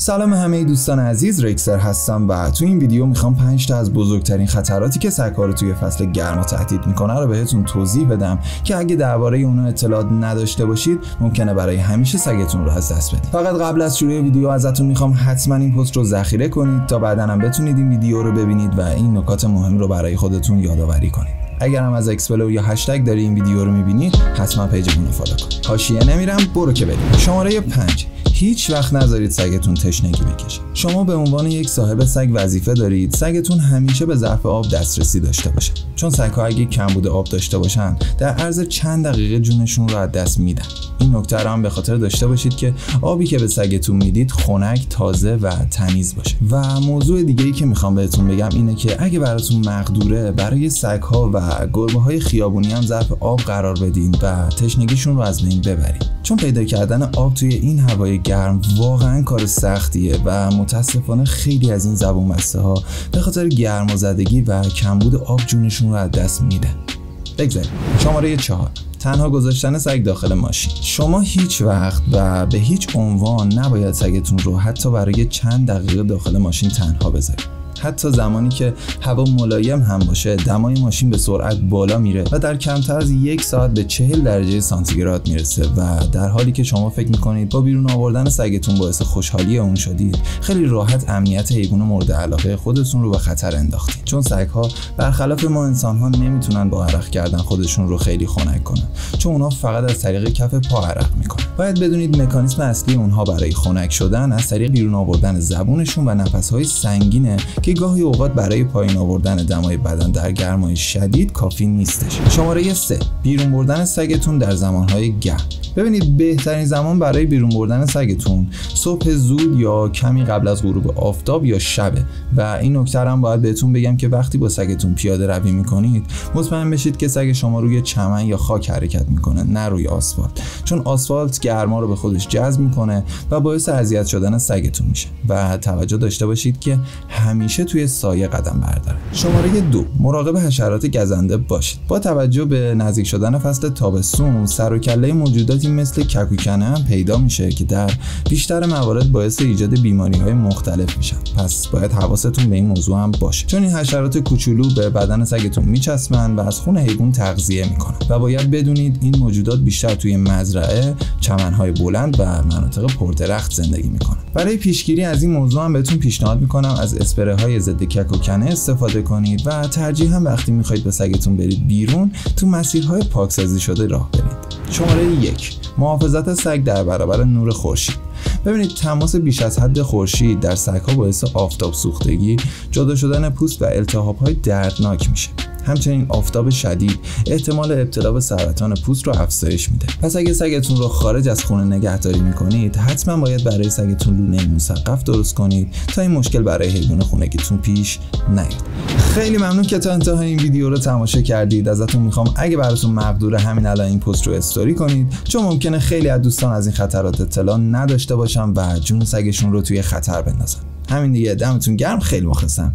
سلام همه دوستان عزیز ریکسر هستم و تو این ویدیو می‌خوام 5 تا از بزرگترین خطراتی که سگ‌ها رو توی فصل گرما تهدید می‌کنه رو بهتون توضیح بدم که اگه درباره اونها اطلاعات نداشته باشید ممکنه برای همیشه سگتون رو از دست بدید. فقط قبل از شروع ویدیو ازتون می‌خوام حتما این پست رو ذخیره کنید تا بعدا هم بتونید این ویدیو رو ببینید و این نکات مهم رو برای خودتون یادآوری کنید. اگر هم از explore یا هشتگ داری این ویدیو رو می‌بینید حتما page مون رو follow کن. حاشیه نمیرم برو که بریم. شماره 5 هیچ وقت نذارید سگتون تشنگی بکشه. شما به عنوان یک صاحب سگ وظیفه دارید سگتون همیشه به ظرف آب دسترسی داشته باشه. چون سگها اگه کمبود آب داشته باشن در عرض چند دقیقه جونشون رو از دست میدن. این نکته رو هم به خاطر داشته باشید که آبی که به سگتون می‌دید خنک تازه و تمیز باشه. و موضوع دیگه ای که می‌خوام بهتون بگم اینه که اگه براتون مقدوره برای سگها و گربه های خیابونی هم ظرف آب قرار بدین و تشنگیشون رو از بین ببرید چون پیدا کردن آب توی این هوای گرم واقعا کار سختیه و متاسفانه خیلی از این زبون بسته ها به خاطر گرمازدگی و کمبود آب جونشون رو از دست میده. بگذاریم. شماره چهار. تنها گذاشتن سگ داخل ماشین. شما هیچ وقت و به هیچ عنوان نباید سگتون رو حتی برای چند دقیقه داخل ماشین تنها بذارید. حتی زمانی که هوا ملایم هم باشه دمای ماشین به سرعت بالا میره و در کمتر از یک ساعت به 40 درجه سانتیگراد می‌رسه و در حالی که شما فکر می‌کنید با بیرون آوردن سگتون باعث خوشحالی اون شدید خیلی راحت امنیت حیوان مورد علاقه خودتون رو به خطر انداختید چون سگها برخلاف ما انسان ها نمی‌تونن با عرق کردن خودشون رو خیلی خنک کنن چون اونها فقط از طریق کف پا عرق می‌کنن. باید بدونید مکانیسم اصلی اونها برای خنک شدن از طریق بیرون آوردن زبونشون و نفسهای سنگینه که گاهی اوقات برای پایین آوردن دمای بدن در گرمای شدید کافی نیستش. شماره 3 بیرون بردن سگتون در زمانهای گرم. ببینید بهترین زمان برای بیرون بردن سگتون صبح زود یا کمی قبل از غروب آفتاب یا شبه. و این نکته هم باید بهتون بگم که وقتی با سگتون پیاده روی می‌کنید مطمئن بشید که سگ شما روی چمن یا خاک حرکت می‌کنه نه روی آسفالت. چون آسفالت گرما رو به خودش جذب می‌کنه و باعث اذیت شدن سگتون میشه. و توجه داشته باشید که همیشه توی سایه قدم برداره. شماره دو مراقب حشرات گزنده باشید. با توجه به نزدیک شدن فصل تابستون سر و کله موجوداتی مثل ککوکنه هم پیدا میشه که در بیشتر موارد باعث ایجاد بیماری های مختلف میشن. پس باید حواستون به این موضوع هم باشه. چون این حشرات کوچولو به بدن سگتون میچسبن و از خون حیوان تغذیه می‌کنن. و باید بدونید این موجودات بیشتر توی مزرعه چمنهای بلند و مناطق پردرخت زندگی می‌کنن. برای پیشگیری از این موضوع هم بهتون پیشنهاد می‌کنم از اسپره های ضد ککوکنه استفاده کنید و ترجیحاً وقتی می‌خواید به سگتون برید بیرون تو مسیرهای پاکسازی شده راه برید. شماره یک محافظت سگ در برابر نور خورشید. ببینید تماس بیش از حد خورشید در سگها باعث آفتاب سوختگی جدا شدن پوست و التهاب های دردناک میشه. همچنین آفتاب شدید احتمال ابتلا به سرطان پوست رو افزایش میده. پس اگه سگتون رو خارج از خونه نگهداری می‌کنید حتما باید برای سگتون لونه مسقف درست کنید تا این مشکل برای حیوان خونگیتون پیش نیاد. خیلی ممنون که تا انتهای این ویدیو رو تماشا کردید. ازتون می‌خوام اگه براتون مقدور همین الان این پست رو استوری کنید چون ممکنه خیلی از دوستان از این خطرات اطلاع نداشته باشن و جون سگشون رو توی خطر بندازن. همین دیگه دمتون گرم خیلی مخلصم.